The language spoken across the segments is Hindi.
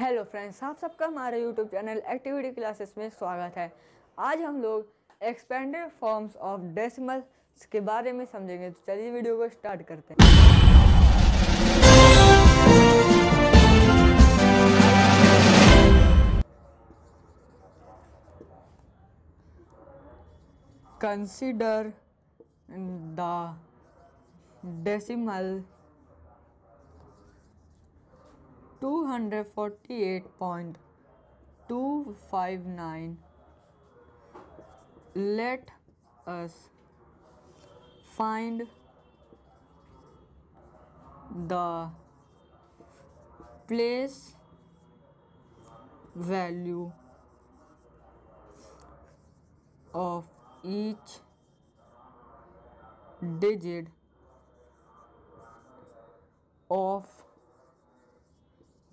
हेलो फ्रेंड्स आप सबका हमारे यूट्यूब चैनल एक्टिविटी क्लासेस में स्वागत है आज हम लोग एक्सपेंडेड फॉर्म्स ऑफ डेसिमल्स के बारे में समझेंगे तो चलिए वीडियो को स्टार्ट करते हैं consider the decimal 248.259. Let us find the place value of each digit of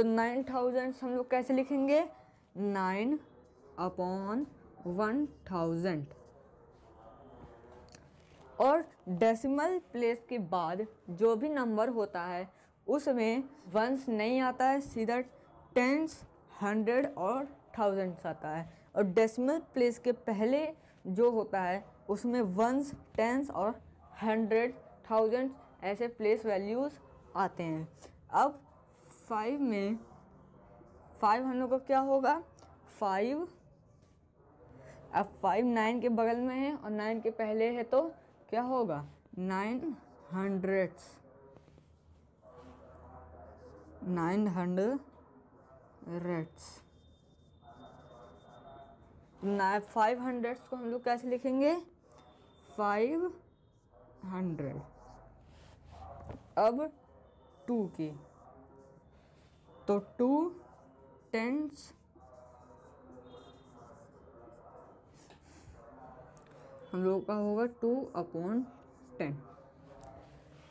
तो नाइन थाउजेंड हम लोग कैसे लिखेंगे नाइन अपॉन वन थाउजेंड और डेसिमल प्लेस के बाद जो भी नंबर होता है उसमें वंस नहीं आता है सीधा टेंस हंड्रेड और थाउजेंड्स आता है और डेसिमल प्लेस के पहले जो होता है उसमें वंस टेंस और हंड्रेड थाउजेंड्स ऐसे प्लेस वैल्यूज़ आते हैं अब फाइव में फाइव हम लोग का क्या होगा फाइव अब फाइव नाइन के बगल में है और नाइन के पहले है तो क्या होगा nine hundreds nine hundreds five hundreds को हम लोग कैसे लिखेंगे फाइव हंड्रेड अब टू की तो टू टेंस हम लोगों का होगा टू अपॉन टेन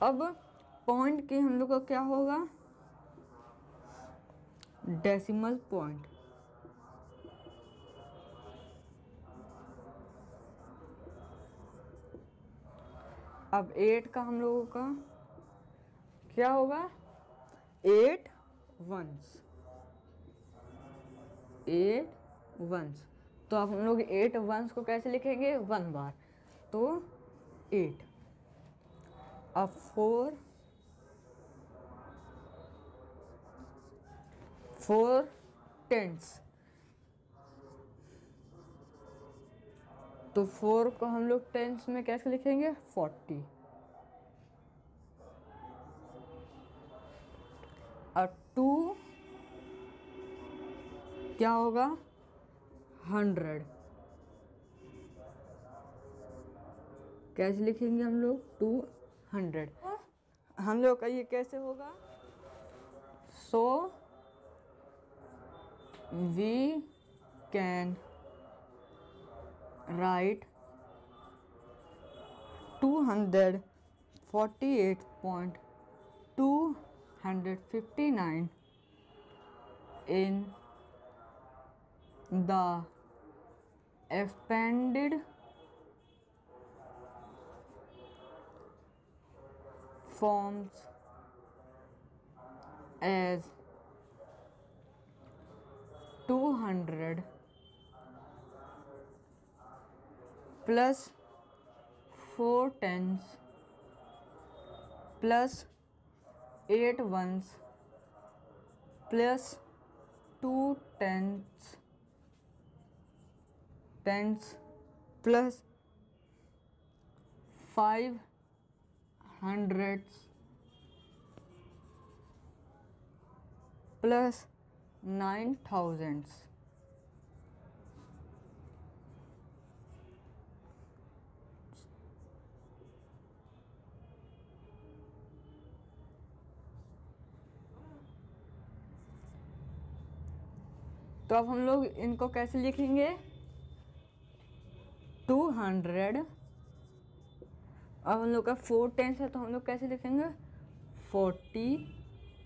अब पॉइंट के हम लोग का क्या होगा डेसिमल पॉइंट अब एट का हम लोगों का क्या होगा एट वंस एट वंस तो आप हम लोग एट वंस को कैसे लिखेंगे वन बार तो एट अब फोर फोर टेंस तो फोर को हम लोग टेंस में कैसे लिखेंगे फोर्टी क्या होगा हंड्रेड कैसे लिखेंगे हम लोग टू हंड्रेड हम लोग का ये कैसे होगा so we can write two hundred forty eight point two hundred fifty nine in the expanded forms as 200 plus 4 tens plus 8 ones plus 2 tens tens plus five hundred plus nine thousands तो अब हम लोग इनको कैसे लिखेंगे हंड्रेड अब हम लोग का फोर टेंस है तो हम लोग कैसे लिखेंगे फोर्टी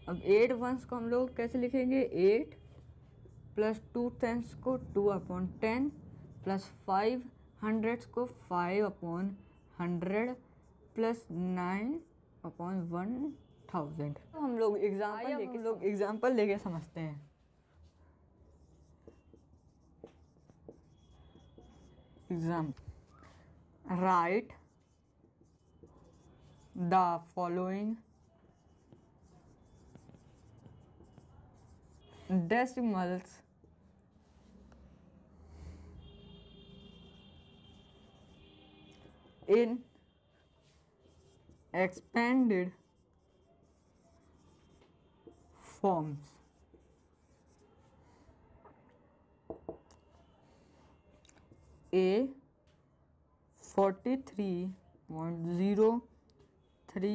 अब एट वंस को हम लोग कैसे लिखेंगे एट प्लस टू टेंस को two upon ten plus five hundreds को five upon hundred plus nine upon one thousand तो हम लोग एग्जाम्पल लेके लोग एग्जाम्पल लेके समझते हैं example write the following decimals in expanded forms. A forty three point zero three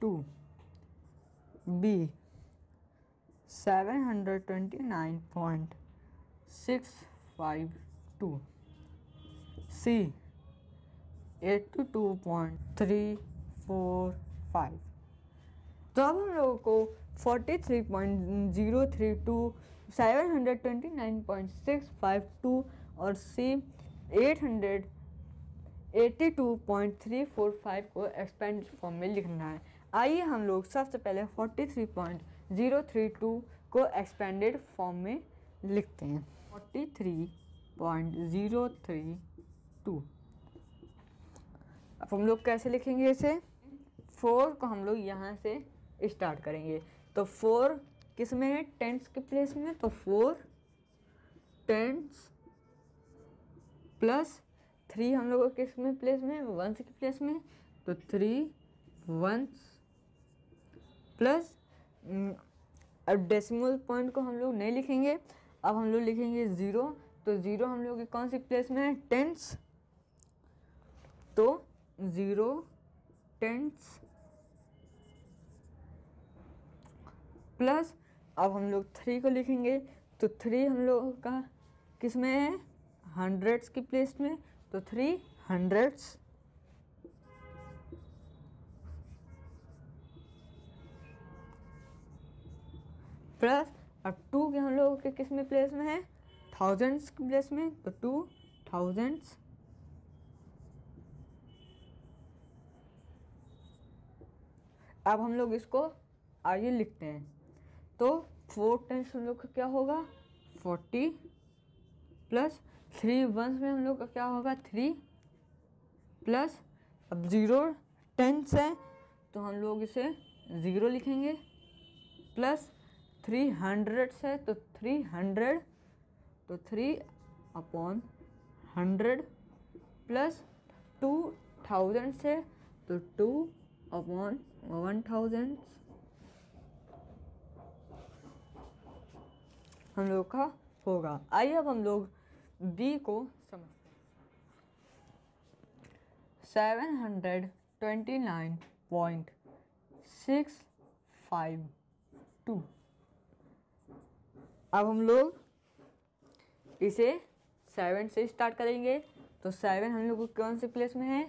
two B seven hundred twenty nine point six five two C eighty two point three four five तो अब हम लोगों को forty three point zero three two seven hundred twenty nine point six five two और सी एट हंड्रेड 82.345 को एक्सपेंड फॉर्म में लिखना है आइए हम लोग सबसे पहले 43.032 को एक्सपेंडेड फॉर्म में लिखते हैं 43.032 अब हम लोग कैसे लिखेंगे इसे फोर को हम लोग यहाँ से स्टार्ट करेंगे तो फोर किस में है टेंथ के प्लेस में तो फोर टेंस प्लस थ्री हम लोगों के इसमें प्लेस में वंस के प्लेस में तो थ्री वंस प्लस अब डेसिमल पॉइंट को हम लोग नहीं लिखेंगे अब हम लोग लिखेंगे ज़ीरो तो ज़ीरो हम लोग की कौन सी प्लेस में है टेंस तो ज़ीरो टेंस प्लस अब हम लोग थ्री को लिखेंगे तो थ्री हम लोग का किस में है हंड्रेड्स की प्लेस में तो थ्री हंड्रेड्स प्लस अब टू के हम लोगों के किस में प्लेस में है थाउजेंड्स के प्लेस में तो टू थाउजेंड्स अब हम लोग इसको आगे लिखते हैं तो फोर टाइम्स हम लोग का क्या होगा फोर्टी प्लस थ्री वंस में हम लोग का क्या होगा थ्री प्लस अब ज़ीरो टेंस है तो हम लोग इसे ज़ीरो लिखेंगे प्लस थ्री हंड्रेड्स है तो थ्री हंड्रेड तो three upon hundred plus two thousands है तो टू अपॉन वन थाउजेंड हम लोग का होगा आइए अब हम लोग बी को समझ seven hundred twenty nine point six five two अब हम लोग इसे सेवन से स्टार्ट करेंगे तो सेवन हम लोग कौन से प्लेस में है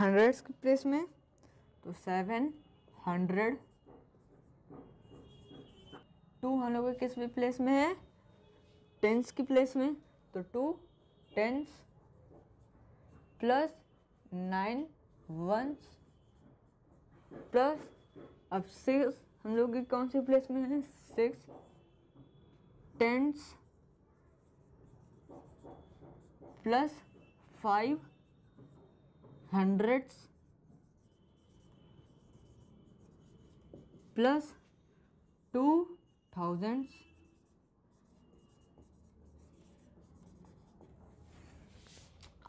हंड्रेड्स के प्लेस में तो सेवन हंड्रेड टू हम लोग किस भी प्लेस में है टेंस की प्लेस में तो two tens plus nine ones plus अब सिक्स हम लोग की कौन सी प्लेस में है six tens plus five hundreds plus two thousands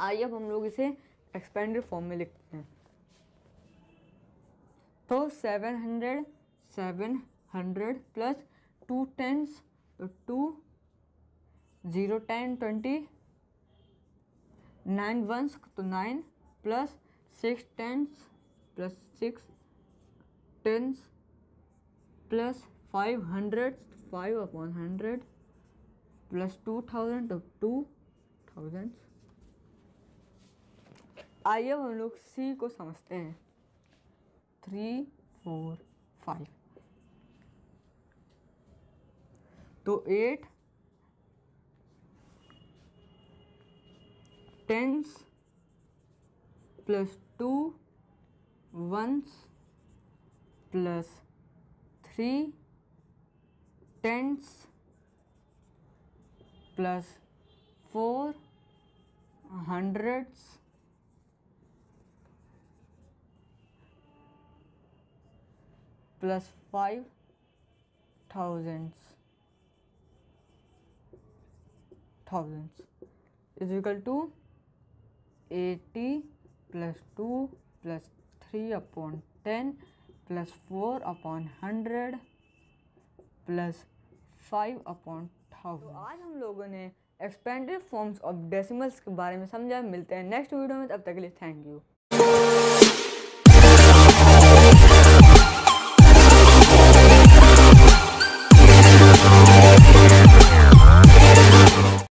आइए अब हम लोग इसे एक्सपेंडेड फॉर्म में लिखते हैं तो seven hundred seven hundred plus two tens two zero ten twenty nine ones तो nine plus six tens plus six tens plus five hundred five upon hundred plus two thousand तो टू थाउजेंड आइए हम लोग सी को समझते हैं थ्री फोर फाइव तो eight tens plus two ones plus three tens plus four hundreds plus five thousands thousands is equal to eighty plus two plus three upon ten plus four upon hundred plus five upon thousand आज हम लोगों ने एक्सपेंडेड फॉर्म्स ऑफ डेसिमल्स के बारे में समझा मिलते हैं नेक्स्ट वीडियो में तब तक के लिए थैंक यू